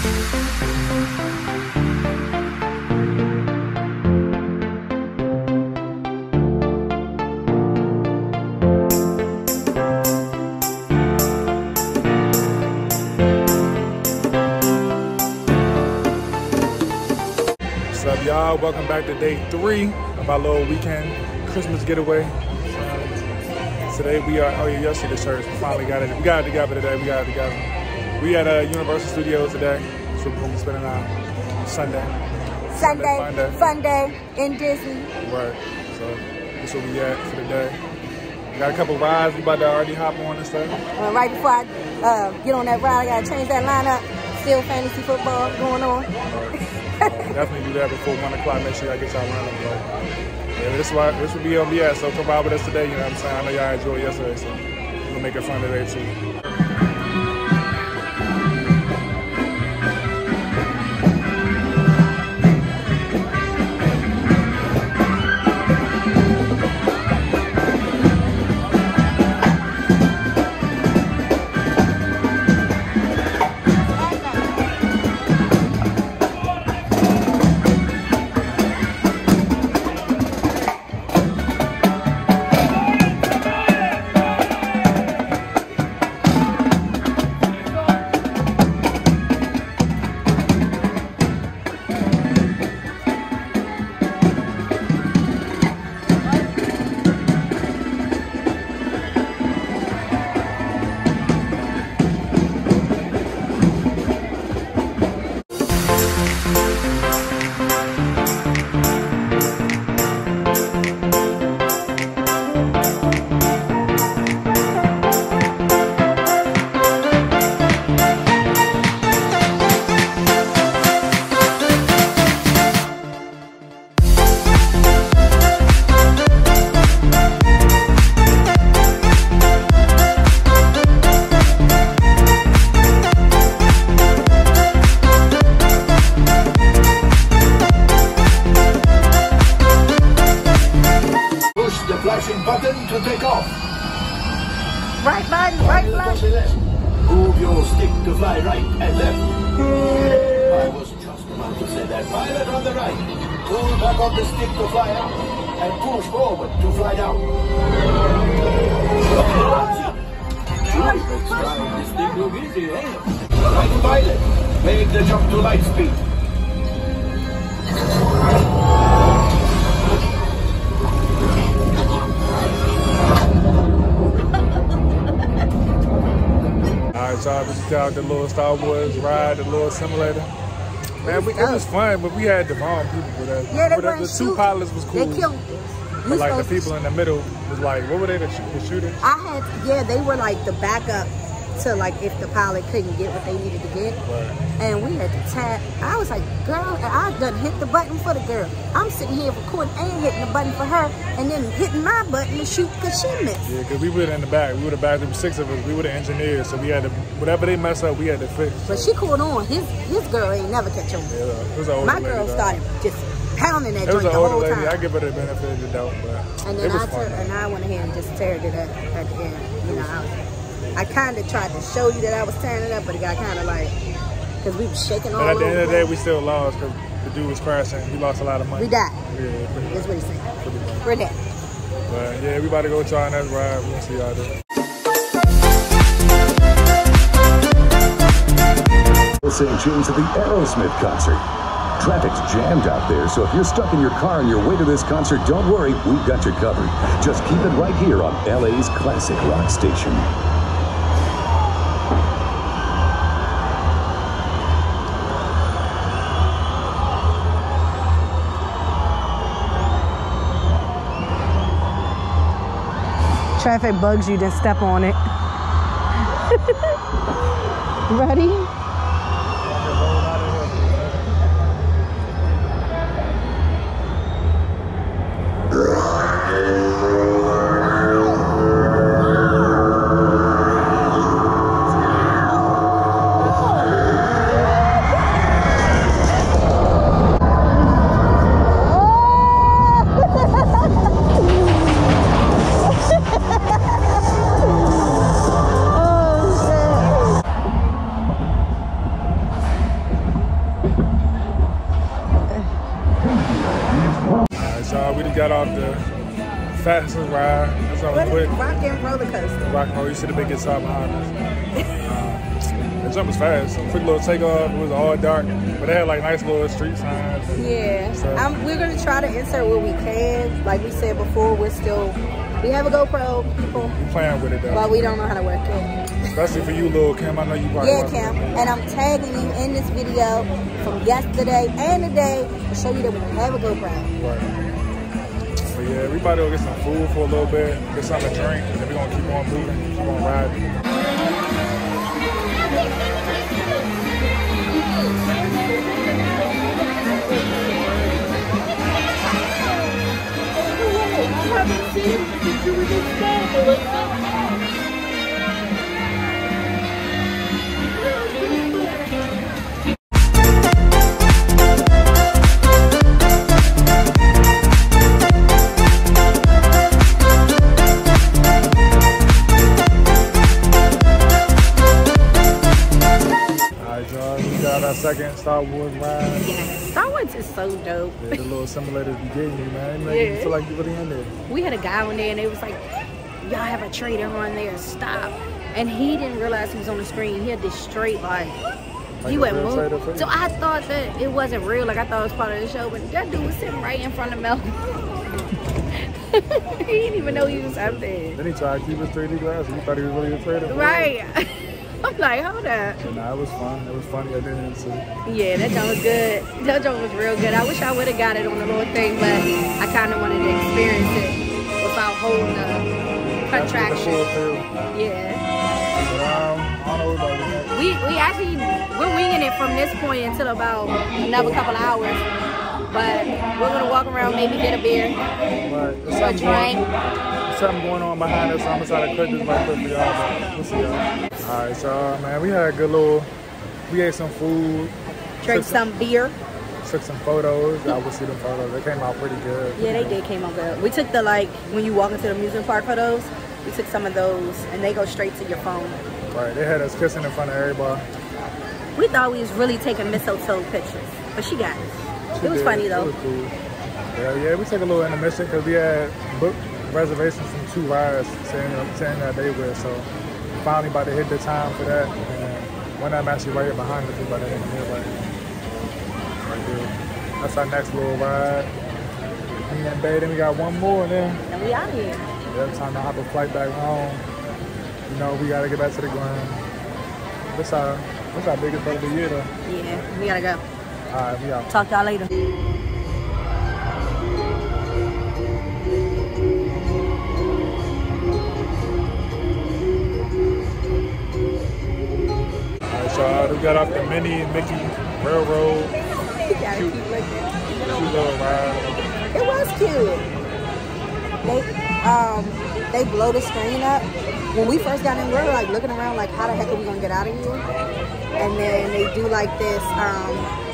What's up, y'all? Welcome back to day three of our little weekend Christmas getaway. Today we are, oh yeah, y'all see the shirts. We finally got it. We got it together today. We got it together. We at uh, Universal Studios today. So we're going to be spending our Sunday. Sunday, fun day. fun day in Disney. Right. So this where we at for the day. We got a couple rides. We about to already hop on and stuff. Uh, right before I uh, get on that ride, I gotta change that lineup. Still fantasy football going on. Uh, definitely do that before one o'clock. Make sure y'all get y'all run But yeah, this why this will be on BS. So come by with us today. You know what I'm saying? I know y'all enjoyed yesterday, so we're gonna make it fun today too. Sure, makes flying this thing look easy, eh? Right pilot. Make the jump to light speed. All right, y'all. Got out the little Star Wars ride, the little simulator. Man, we, it was fun, but we had the wrong people for that. Yeah, they But the, weren't the two pilots was cool. They killed. But like the people in the middle was like, what were they? The, the shooters? I had, yeah, they were like the backup to like if the pilot couldn't get what they needed to get. Right. And we had to tap. I was like, girl, and I done hit the button for the girl. I'm sitting here recording and hitting the button for her, and then hitting my button to shoot because she missed. Yeah, because we were in the back. We were the back. There were six of us. We were the engineers, so we had to whatever they mess up, we had to fix. But she caught on. His his girl ain't never catch on. Yeah, it was an My girl started just pounding that It was joint an the older whole lady. I give her the benefit of the doubt, but And it then was I fun. took, and I went ahead and just teared it up at the end. You know, I, I kind of tried to show you that I was tearing it up, but it got kind of like because we was shaking all But at the end of the day, we still lost because the dude was crashing. We lost a lot of money. we died. Yeah, That's what he's saying. We're dead. But yeah, we about to go try on that ride. We'll see y'all there. St. James at the Aerosmith concert. Traffic's jammed out there, so if you're stuck in your car on your way to this concert, don't worry, we've got you covered. Just keep it right here on LA's classic rock station. Traffic bugs you, then step on it. Ready? Fastest ride. That's is quick. rock and roller coaster? Rock and roll. You see the big guitar behind us. Uh, the jump was fast. So quick little takeoff. It was all dark, but they had like nice little street signs. Yeah, So- um, we're gonna try to insert what we can. Like we said before, we're still we have a GoPro, people, We playing with it though. but we don't know how to work it. Especially for you, little Kim. I know you probably. Yeah, Cam, and I'm tagging you in this video from yesterday and today to show you that we have a GoPro. Right. Yeah, to go get some food for a little bit, get something to drink, and then we're gonna keep on moving, keep on riding. Alright, second Star Wars ride. Yeah, Star Wars is so dope. Yeah, the little simulators you gave me, man. It made you feel like you really in there. We had a guy on there and it was like, y'all have a traitor on there, stop. And he didn't realize he was on the screen. He had this straight like, Like he a went real move. So I thought that it wasn't real. Like I thought it was part of the show, but that dude was sitting right in front of Mel. he didn't even know he was up there. Then he tried to keep his 3D glasses. He thought he was really a traitor. for. Right. I'm like, hold up. Nah, it was fun. It was funny. I didn't see. Yeah, that joint was good. That joint was real good. I wish I would have got it on the little thing, but I kind of wanted to experience it without holding the the contraction. Yeah. But um, I don't know about it. We we actually we're winging it from this point until about another couple hours. But we're gonna walk around, maybe get a beer, But there's a going, drink. Something going on behind us. So I'm gonna try to cut this right quick for y'all. We'll see y'all. All right, so uh, man, we had a good little. We ate some food. drink took some beer. Took some photos. I will see the photos. They came out pretty good. Yeah, they did came out good. We took the like when you walk into the amusement park photos. We took some of those, and they go straight to your phone. Right, they had us kissing in front of everybody. We thought we was really taking mistletoe pictures, but she got it. She It was did. funny It though. was cool. Yeah, yeah, we took a little intermission because we had booked reservations from two rides saying saying that they were. So finally about to hit the time for that. And one of them actually right here behind us. About to hit here right, right there. That's our next little ride. Me and Bay, then we got one more then. And we out here. Every time I hop a flight back home, you know, we gotta get back to the ground. This our this our biggest boat of the year though. Yeah, we gotta go. Alright, we out. Talk to y'all later. Got off the mini Mickey Railroad. Cute. Cute little ride. It was cute. They um they blow the screen up. When we first got in, we were like looking around like how the heck are we gonna get out of here? And then they do like this um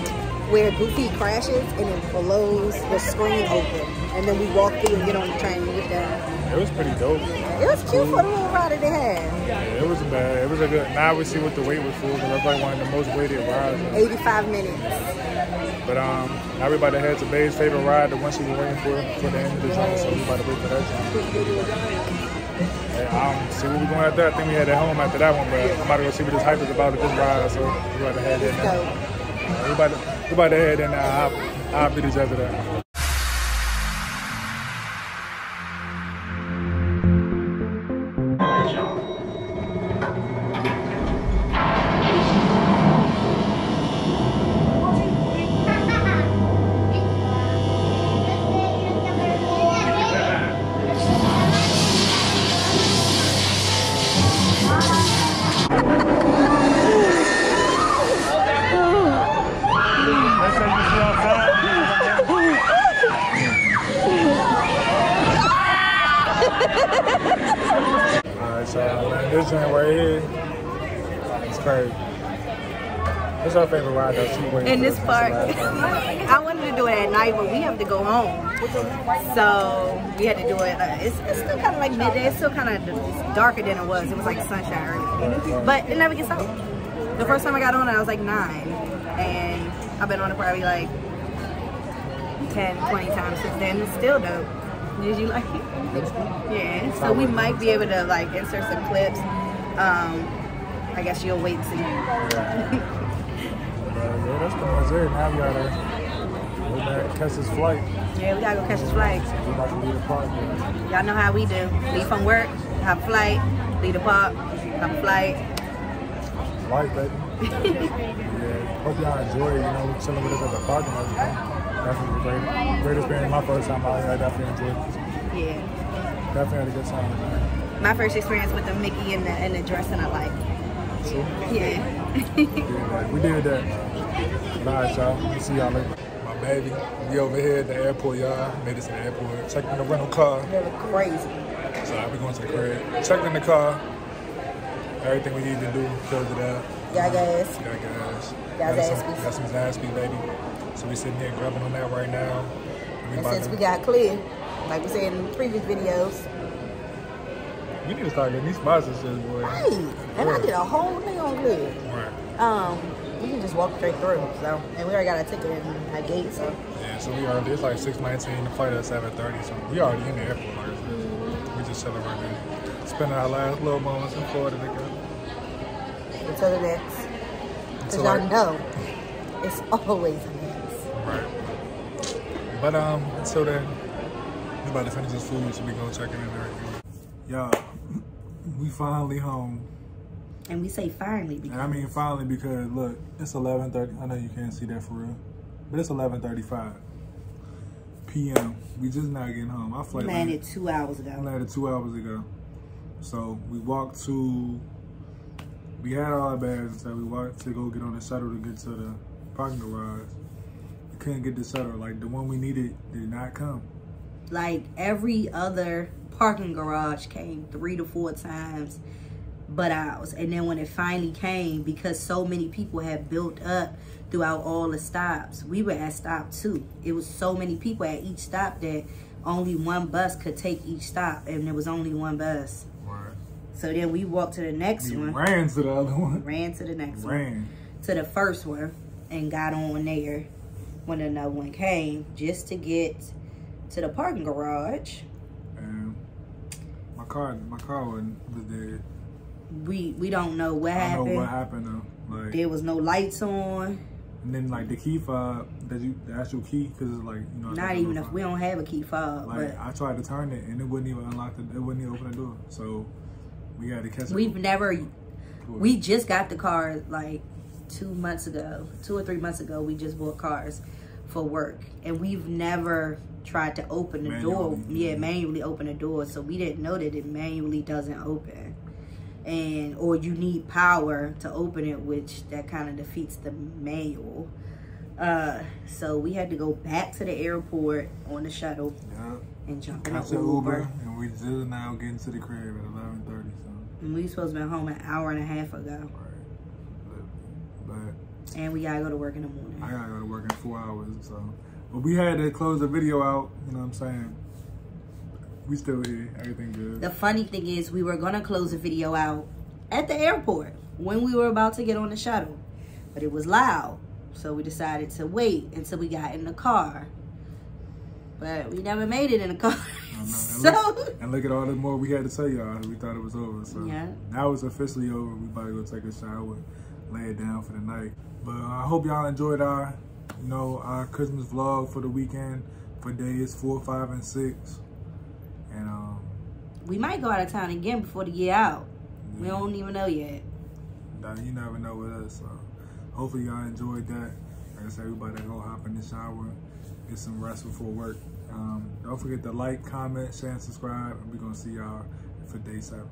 where Goofy crashes and it blows the screen open. And then we walk through and get on the train and get down. It was pretty dope. It was cute for the little ride that they had. Yeah, it wasn't bad. It was a good. Now we see what the wait was for. Cause that's like one of the most waited rides. 85 minutes. But um, now we about to Bay's favorite ride, the one she was waiting for for the end of the journey. So we about to wait for that journey. And, um, see what we're going after. I think we had at home after that one, but I'm about to go see what this hype is about at this ride. So we about to head in now. So We about to, we about head in. I'll, I'll be the judge of that. What's our favorite ride though? She waiting in this park. What's the last one? I wanted to do it at night, but we have to go home. So we had to do it. Uh, it's, it's still kind of like midday. It's still kind of darker than it was. It was like sunshine early. But it never gets out. The first time I got on it, I was like nine. And I've been on it probably like 10, 20 times since then. It's still dope. Did you like it? Yeah. So we might be able to like insert some clips. Um, I guess you'll wait and see. Yeah. That's much it. Now we gotta go back, catch this flight. Yeah, we gotta go catch this flight. We about to leave the park. Y'all know how we do. Leave from work, have a flight, leave the park, have a flight. Life, baby. yeah. Hope y'all enjoy, it. you know, chilling with us at the park and everything. Definitely great. Great experience. My first time out here, I definitely enjoyed it. Yeah. Definitely had a good time. My first experience with the Mickey and the, and the dress and I like. Yeah. We did that. We did that. But all right, y'all. We'll see y'all later. My baby, we over here at the airport, y'all. Made it to the airport. Checked in the rental car. They look crazy. So I'll be going to the crib. Checked in the car. Everything we need to do, filled it out. Got gas. Got gas. Got got some, Zaxby's. got some Zaxby, baby. So we sitting here grabbing on that right now. And we And since to- we got clear, like we said in previous videos, we need to start getting these sponsorships, boy. right. And I did a whole thing on clear. Right. Um, we can just walk straight through. So, and we already got a ticket in our gate. So, Yeah, so we already, it's like 619, the flight at 730, so we already in the airport. Like, we just chilling right now. Spending our last little moments in Florida together. until the next. Because Until y'all know, it's always a mess. Right. But um, until then, we about to finish this food, so we gonna check in and everything. Y'all, we finally home. And we say finally And because I mean finally because look, it's 11:30. I know you can't see that for real, but it's 11:35 p.m. We just not getting home. I flight landed two hours ago. landed two hours ago. So we walked to. We had all our bags and stuff. We walked to go get on the shuttle to get to the parking garage. We couldn't get the shuttle. Like the one we needed did not come. Like every other parking garage came three to four times but ours. And then when it finally came, because so many people had built up throughout all the stops, we were at stop two. It was so many people at each stop that only one bus could take each stop, and there was only one bus. Right. So then we walked to the next We one, ran to the other one. ran to the next one, Ran. to the first one, and got on there when another one came just to get to the parking garage. Car, my car wasn't was dead. We we don't know what I happened. know what happened though. Like, There was no lights on. and then like the key fob, that you, the actual key, because it's like you know. Not even if we don't have a key fob, Like but I tried to turn it and it wouldn't even unlock the, it wouldn't even open the door. So we had to catch we've never. We just got the car like two months ago, two or three months ago. We just bought cars for work, and we've never tried to open the door. Yeah, manually open the door. So we didn't know that it manually doesn't open, and or you need power to open it, which that kind of defeats the manual. Uh, so we had to go back to the airport on the shuttle Yeah. and jump in an Uber. Uber and we just now getting to the crib at eleven thirty. So And we supposed to be home an hour and a half ago, right. But, but and we gotta go to work in the morning. I gotta go to work in four hours. So but we had to close the video out. You know what I'm saying? We still here. Everything good. The funny thing is, we were gonna close the video out at the airport when we were about to get on the shuttle, but it was loud, so we decided to wait until we got in the car. But we never made it in the car, And so look, and look at all the more we had to tell y'all. We thought it was over. So Yeah. now it's officially over. We about to go take a shower, lay it down for the night. But uh, I hope y'all enjoyed our, you know, our Christmas vlog for the weekend for days four, five, and six. And um, we might go out of town again before the year out. We don't even know yet. now you never know with us. So hopefully y'all enjoyed that. Like I said, everybody to go hop in the shower, get some rest before work. Um, don't forget to like, comment, share, and subscribe. And we're gonna see y'all for day seven.